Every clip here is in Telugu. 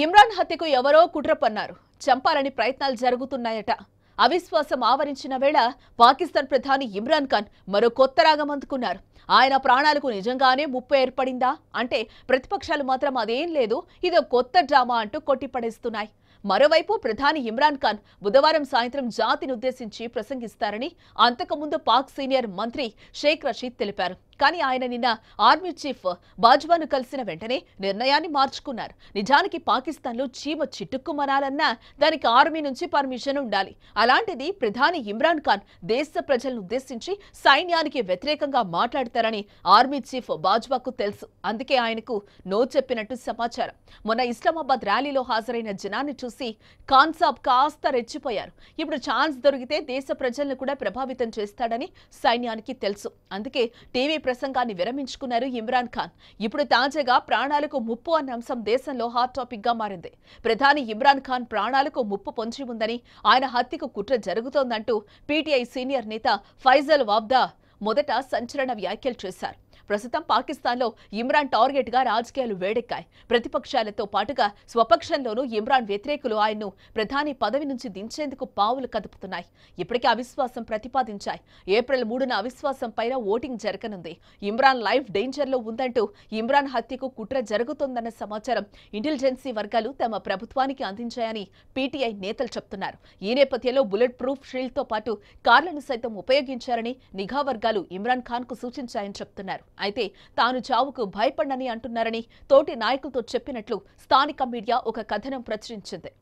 ఇమ్రాన్ హత్యకు ఎవరో కుట్ర పన్నారు చంపాలని ప్రయత్నాలు జరుగుతున్నాయట. అవిశ్వాసం ఆవరించిన వేళ పాకిస్తాన్ ప్రధాని ఇమ్రాన్ ఖాన్ మరో కొత్త రాగం అందుకున్నారు. ఆయన ప్రాణాలకు నిజంగానే ముప్పు ఏర్పడిందా? అంటే ప్రతిపక్షాలు మాత్రం అదేం లేదు ఇదో కొత్త డ్రామా అంటూ కొట్టిపడేస్తున్నాయి. మరోవైపు ప్రధాని ఇమ్రాన్ ఖాన్ బుధవారం సాయంత్రం జాతిని ఉద్దేశించి ప్రసంగిస్తారని అంతకుముందు పాక్ సీనియర్ మంత్రి షేక్ రషీద్ తెలిపారు. కానీ ఆయన నిన్న ఆర్మీ చీఫ్ బాజ్వాను కలిసిన వెంటనే నిర్ణయాన్ని మార్చుకున్నారు. నిజానికి పాకిస్తాన్లో చీమ చిటుక్కుమనాలన్నా దానికి ఆర్మీ నుంచి పర్మిషన్ ఉండాలి. అలాంటిది ప్రధాని ఇమ్రాన్ ఖాన్ దేశ ప్రజలను ఉద్దేశించి సైన్యానికి వ్యతిరేకంగా మాట్లాడతారని ఆర్మీ చీఫ్ బాజ్వాకు తెలుసు. అందుకే ఆయనకు నో చెప్పినట్టు సమాచారం. మొన్న ఇస్లామాబాద్ ర్యాలీలో హాజరైన జనాన్ని చూసి ఖాన్ సాబ్ కాస్త రెచ్చిపోయారు. ఇప్పుడు ఛాన్స్ దొరికితే దేశ ప్రజలను కూడా ప్రభావితం చేస్తాడని సైన్యానికి తెలుసు. అందుకే టీవీ ప్రసంగాన్ని విరమించుకున్నారు ఇమ్రాన్ ఖాన్. ఇప్పుడు తాజాగా ప్రాణాలకు ముప్పు అన్న అంశం దేశంలో హాట్ టాపిక్గా మారింది. ప్రధాని ఇమ్రాన్ ఖాన్ ప్రాణాలకు ముప్పు పొంచి ఉందని ఆయన హత్యకు కుట్ర జరుగుతోందంటూ పీటీఐ సీనియర్ నేత ఫైజల్ వాబ్దా మొదట సంచలన వ్యాఖ్యలు చేశారు. ప్రస్తుతం పాకిస్తాన్లో ఇమ్రాన్ టార్గెట్గా రాజకీయాలు వేడెక్కాయి. ప్రతిపక్షాలతో పాటుగా స్వపక్షంలోనూ ఇమ్రాన్ వ్యతిరేకులు ఆయన్ను ప్రధాని పదవి నుంచి దించేందుకు పావులు కదుపుతున్నాయి. ఇప్పటికే అవిశ్వాసం ప్రతిపాదించాయి. ఏప్రిల్ మూడున అవిశ్వాసం పైన ఓటింగ్ జరగనుంది. ఇమ్రాన్ లైఫ్ డేంజర్లో ఉందంటూ ఇమ్రాన్ హత్యకు కుట్ర జరుగుతోందన్న సమాచారం ఇంటెలిజెన్సీ వర్గాలు తమ ప్రభుత్వానికి అందించాయని పీటీఐ నేతలు చెప్తున్నారు. ఈ నేపథ్యంలో బుల్లెట్ ప్రూఫ్ షీల్డ్తో పాటు కార్లను సైతం ఉపయోగించారని నిఘా వర్గాలు ఇమ్రాన్ ఖాన్కు సూచించాయని చెప్తున్నారు. అయితే తాను చావుకు భయపడనని అంటున్నారని తోటి నాయకులతో చెప్పినట్లు స్థానిక మీడియా ఒక కథనం ప్రచురించింది.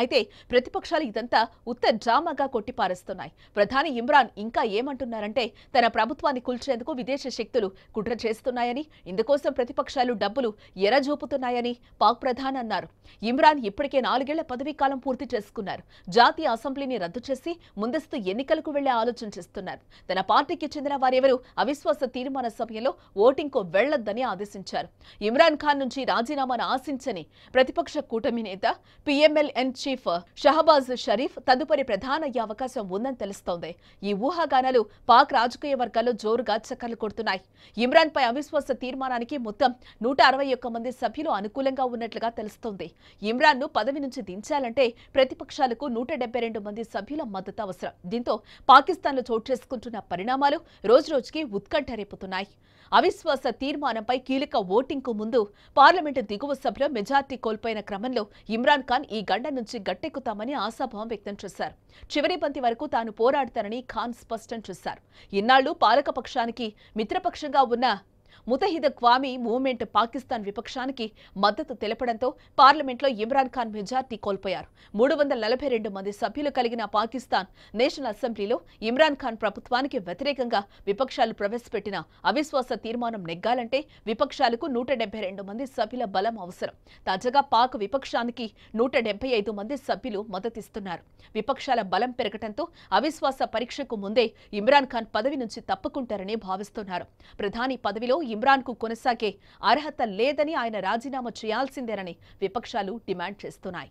అయితే ప్రతిపక్షాలు ఇదంతా ఉత్త డ్రామాగా కొట్టిపారేస్తున్నాయి. ప్రధాని ఇమ్రాన్ ఇంకా ఏమంటున్నారంటే తన ప్రభుత్వాన్ని కూల్చేందుకు విదేశీ శక్తులు కుట్ర చేస్తున్నాయని ఇందుకోసం ప్రతిపక్షాలు డబ్బులు ఎరజూపుతున్నాయని పాక్ ప్రధాని అన్నారు. ఇమ్రాన్ ఇప్పటికే నాలుగేళ్ళ పదవీ కాలం పూర్తి చేసుకున్నారు. జాతీయ అసెంబ్లీని రద్దు చేసి ముందస్తు ఎన్నికలకు వెళ్ళే ఆలోచన చేస్తున్నారు. తన పార్టీకి చెందిన వారెవరూ అవిశ్వాస తీర్మాన సమయంలో ఓటింగ్కు వెళ్ళొద్దని ఆదేశించారు. ఇమ్రాన్ ఖాన్ నుంచి రాజీనామాను ఆశించని ప్రతిపక్ష కూటమి నేత పీఎంఎల్ఎన్ చీఫ్ షహబాజ్ షరీఫ్ తదుపరి ప్రధాన అయ్యే అవకాశం ఉందని తెలుస్తోంది. ఈ ఊహాగానాలు పాక్ రాజకీయ వర్గాల్లో జోరుగా చక్కర్లు కొడుతున్నాయి. ఇమ్రాన్ పై అవిశ్వాస తీర్మానానికి మొత్తం నూట అరవై ఒక్క మంది సభ్యులు అనుకూలంగా ఉన్నట్లుగా తెలుస్తోంది. ఇమ్రాన్ను పదవి నుంచి దించాలంటే ప్రతిపక్షాలకు నూట రెండు మంది సభ్యుల మద్దతు అవసరం. దీంతో పాకిస్తాన్లో చోటు చేసుకుంటున్న పరిణామాలు రోజురోజుకి ఉత్కంఠ రేపుతున్నాయి అవిశ్వాస తీర్మానంపై కీలక ఓటింగ్కు ముందు పార్లమెంటు దిగువ సభలో మెజార్టీ కోల్పోయిన క్రమంలో ఇమ్రాన్ ఖాన్ ఈ గండ నుంచి గట్టెక్కుతామని ఆశాభావం వ్యక్తం చేశారు. చివరి పంతి వరకు తాను పోరాడతానని ఖాన్ స్పష్టం చేశారు. ఇన్నాళ్ళు పాలకపక్షానికి మిత్రపక్షంగా ఉన్న ముతహిద క్వామీ మూవ్మెంట్ పాకిస్తాన్ విపక్షానికి మద్దతు తెలపడంతో పార్లమెంట్లో ఇమ్రాన్ ఖాన్ మెజార్టీ కోల్పోయారు. మూడు వందల నలభై రెండు మంది సభ్యులు కలిగిన పాకిస్తాన్ నేషనల్ అసెంబ్లీలో ఇమ్రాన్ ఖాన్ ప్రభుత్వానికి వ్యతిరేకంగా విపక్షాలు ప్రవేశపెట్టిన అవిశ్వాస తీర్మానం నెగ్గాలంటే విపక్షాలకు నూట రెండు మంది సభ్యుల బలం అవసరం. తాజాగా పాక్ విపక్షానికి నూట ఐదు మంది సభ్యులు మద్దతిస్తున్నారు. విపక్షాల బలం పెరగటంతో అవిశ్వాస పరీక్షకు ముందే ఇమ్రాన్ ఖాన్ పదవి నుంచి తప్పుకుంటారని భావిస్తున్నారు. ప్రధాని పదవిలో ఇమ్రాన్కు కొనసాగే అర్హత లేదని ఆయన రాజీనామా చేయాల్సిందేనని విపక్షాలు డిమాండ్ చేస్తున్నాయి.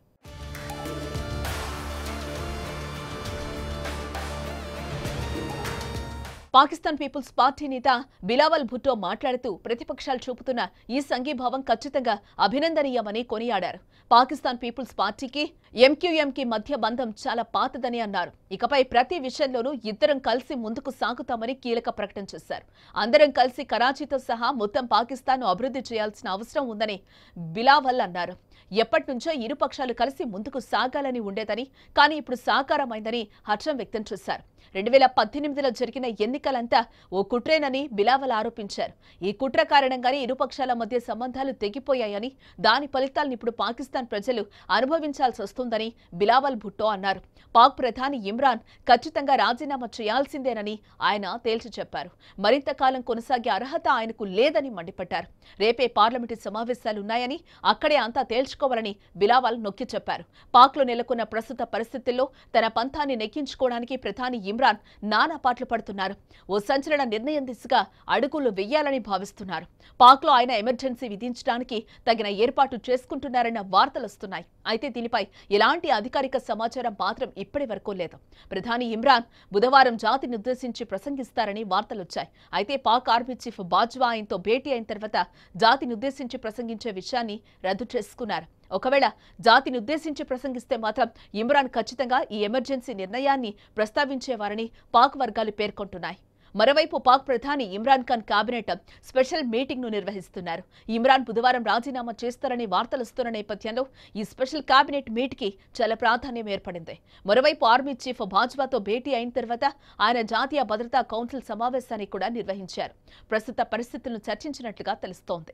పాకిస్తాన్ పీపుల్స్ పార్టీ నేత బిలావల్ భుట్టో మాట్లాడుతూ ప్రతిపక్షాలు చూపుతున్న ఈ సంఘీభావం ఖచ్చితంగా అభినందనీయమని కొనియాడారు. పాకిస్తాన్ పీపుల్స్ పార్టీకి ఎంక్యూఎంకి మధ్య బంధం చాలా పాతదని అన్నారు. ఇకపై ప్రతి విషయంలోనూ ఇద్దరం కలిసి ముందుకు సాగుతామని కీలక ప్రకటన చేశారు. అందరం కలిసి కరాచీతో సహా మొత్తం పాకిస్తాన్ను అభివృద్ధి చేయాల్సిన అవసరం ఉందని బిలావల్ అన్నారు. ఎప్పటి నుంచో ఇరు పక్షాలు కలిసి ముందుకు సాగాలని ఉండేదని కానీ ఇప్పుడు సాకారమైందని హర్షం వ్యక్తం చేశారు. రెండు వేల పద్దెనిమిదిలో జరిగిన ఎన్నికలంతా ఓ కుట్రేనని బిలావల్ ఆరోపించారు. ఈ కుట్ర కారణంగానే ఇరు పక్షాల మధ్య సంబంధాలు తెగిపోయాయని దాని ఫలితాలను ఇప్పుడు పాకిస్తాన్ ప్రజలు అనుభవించాల్సి వస్తుందని బిలావల్ భుట్టో అన్నారు. పాక్ ప్రధాని ఇమ్రాన్ ఖచ్చితంగా రాజీనామా చేయాల్సిందేనని ఆయన తేల్చి చెప్పారు. మరింత కాలం కొనసాగే అర్హత ఆయనకు లేదని మండిపడ్డారు. రేపే పార్లమెంటు సమావేశాలున్నాయని అక్కడే అంతా తేల్చుకోవాలని బిలావల్ నొక్కి చెప్పారు. పాక్లో నెలకొన్న ప్రస్తుత పరిస్థితుల్లో తన పంథాన్ని నెక్కించుకోవడానికి ప్రధాని ఇమ్రాన్ నానా పాటలు పడుతున్నారు. ఓ సంచలన నిర్ణయం దిశగా అడుగులు వెయ్యాలని భావిస్తున్నారు. పాక్లో ఆయన ఎమర్జెన్సీ విధించడానికి తగిన ఏర్పాటు చేసుకుంటున్నారన్న వార్తలు వస్తున్నాయి అయితే దీనిపై ఎలాంటి అధికారిక సమాచారం మాత్రం ఇప్పటి వరకు లేదు. ప్రధాని ఇమ్రాన్ బుధవారం జాతిని ఉద్దేశించి ప్రసంగిస్తారని వార్తలొచ్చాయి. అయితే పాక్ ఆర్మీ చీఫ్ బాజ్వా ఆయనతో భేటీ అయిన తర్వాత జాతిని ఉద్దేశించి ప్రసంగించే విషయాన్ని రద్దు చేసుకున్నారు. ఒకవేళ జాతిని ఉద్దేశించి ప్రసంగిస్తే మాత్రం ఇమ్రాన్ ఖచ్చితంగా ఈ ఎమర్జెన్సీ నిర్ణయాన్ని ప్రస్తావించేవారని పాక్ వర్గాలు పేర్కొంటున్నాయి. మరోవైపు పాక్ ప్రధాని ఇమ్రాన్ ఖాన్ కేబినెట్ స్పెషల్ మీటింగ్ను నిర్వహిస్తున్నారు. ఇమ్రాన్ బుధవారం రాజీనామా చేస్తారని వార్తలు వస్తున్న నేపథ్యంలో ఈ స్పెషల్ కేబినెట్ మీట్కి చాలా ప్రాధాన్యం ఏర్పడింది. మరోవైపు ఆర్మీ చీఫ్ బాజ్వాతో భేటీ అయిన తర్వాత ఆయన జాతీయ భద్రతా కౌన్సిల్ సమావేశాన్ని కూడా నిర్వహించారు. ప్రస్తుత పరిస్థితులను చర్చించినట్లుగా తెలుస్తోంది.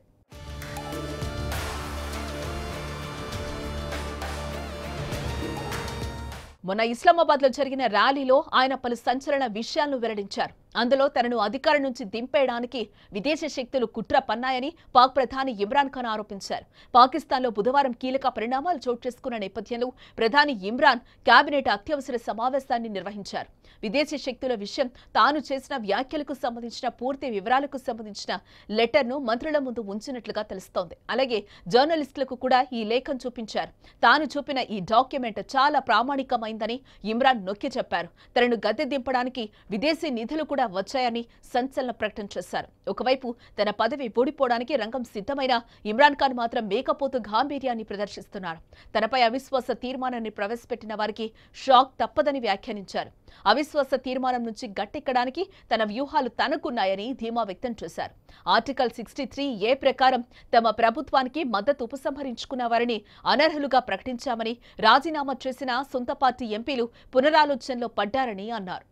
మొన్న ఇస్లామాబాద్లో జరిగిన ర్యాలీలో ఆయన పలు సంచలన విషయాలను వెల్లడించారు. అందులో తనను అధికారం నుంచి దింపేయడానికి విదేశీ శక్తులు కుట్ర పన్నాయని పాక్ ప్రధాని ఇమ్రాన్ ఖాన్ ఆరోపించారు. పాకిస్తాన్లో బుధవారం కీలక పరిణామాలు చోటు చేసుకున్న నేపథ్యంలో ప్రధాని ఇమ్రాన్ కేబినెట్ అత్యవసర సమావేశాన్ని నిర్వహించారు. విదేశీ శక్తుల విషయం తాను చేసిన వ్యాఖ్యలకు సంబంధించిన పూర్తి వివరాలకు సంబంధించిన లెటర్ను మంత్రుల ముందు ఉంచినట్లుగా తెలుస్తోంది. అలాగే జర్నలిస్టులకు కూడా ఈ లేఖం చూపించారు. తాను చూపిన ఈ డాక్యుమెంట్ చాలా ప్రామాణికమైందని ఇమ్రాన్ నొక్కి చెప్పారు. తనను గద్దె దింపడానికి విదేశీ నిధులు కూడా వచ్చాయని సంచలన ప్రకటన చేశారు. ఒకవైపు తన పదవి ఓడిపోవడానికి రంగం సిద్ధమైన ఇమ్రాన్ ఖాన్ మాత్రం మేకపోతు గాంభీర్యాన్ని ప్రదర్శిస్తున్నారు. తనపై అవిశ్వాస తీర్మానాన్ని ప్రవేశపెట్టిన వారికి షాక్ తప్పదని వ్యాఖ్యానించారు. అవిశ్వాస తీర్మానం నుంచి గట్టెక్కడానికి తన వ్యూహాలు తనకున్నాయని ధీమా వ్యక్తం చేశారు. ఆర్టికల్ సిక్స్టీ త్రీ ఏ ప్రకారం తమ ప్రభుత్వానికి మద్దతు ఉపసంహరించుకున్న వారిని అనర్హులుగా ప్రకటించామని రాజీనామా చేసిన సొంత పార్టీ ఎంపీలు పునరాలోచనలో పడ్డారని అన్నారు.